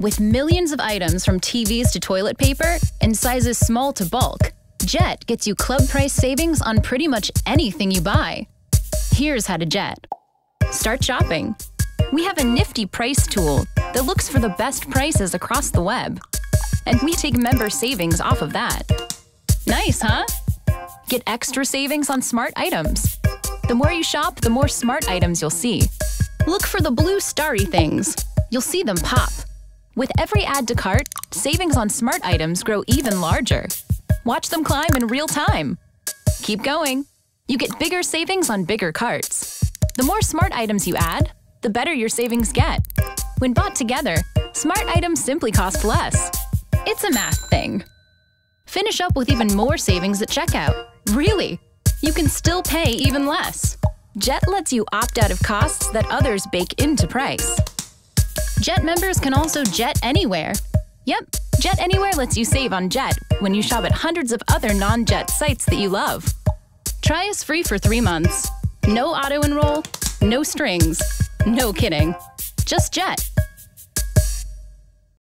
With millions of items from TVs to toilet paper and sizes small to bulk, Jet gets you club price savings on pretty much anything you buy. Here's how to Jet. Start shopping. We have a nifty price tool that looks for the best prices across the web. And we take member savings off of that. Nice, huh? Get extra savings on smart items. The more you shop, the more smart items you'll see. Look for the blue starry things. You'll see them pop. With every add to cart, savings on smart items grow even larger. Watch them climb in real time. Keep going. You get bigger savings on bigger carts. The more smart items you add, the better your savings get. When bought together, smart items simply cost less. It's a math thing. Finish up with even more savings at checkout. Really? You can still pay even less. Jet lets you opt out of costs that others bake into price. Jet members can also jet anywhere. Yep, Jet Anywhere lets you save on Jet when you shop at hundreds of other non Jet sites that you love. Try us free for three months. No auto enroll, no strings, no kidding. Just Jet.